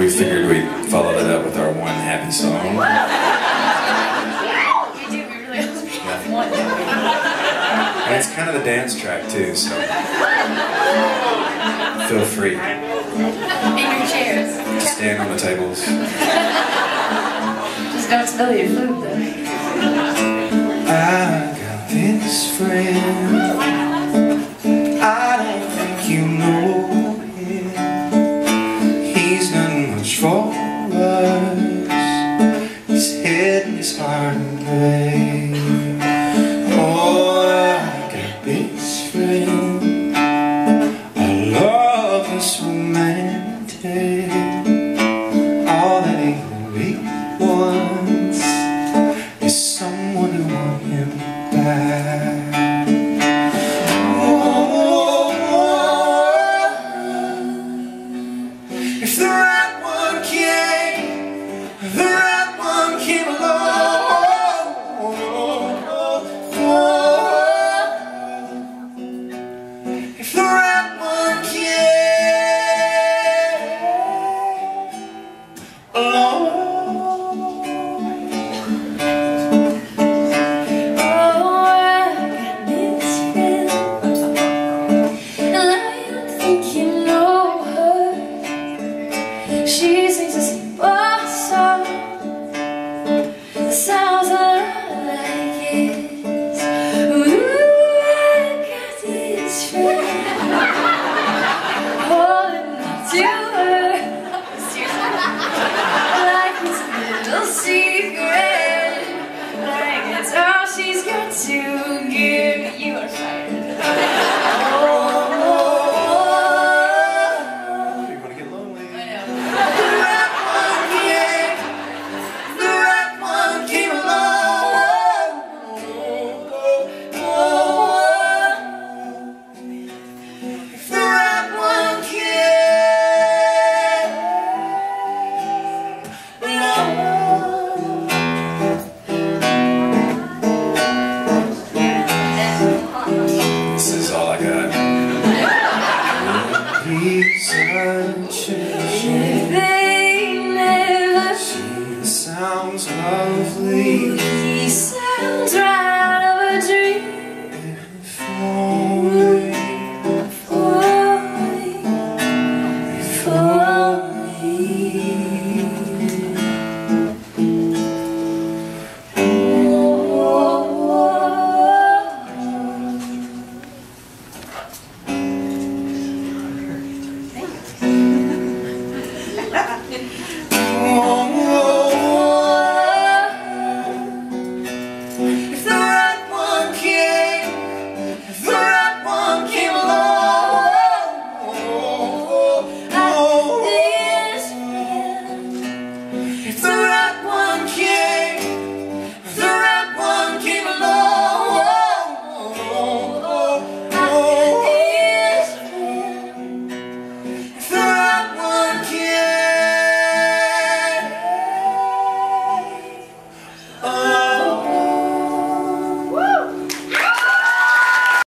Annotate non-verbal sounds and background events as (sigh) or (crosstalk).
we figured we'd follow that up with our one happy song. (laughs) And it's kind of the dance track too, so feel free. In your chairs. Stand on the tables. Just don't spill your food though. I got this friend. friend Oh,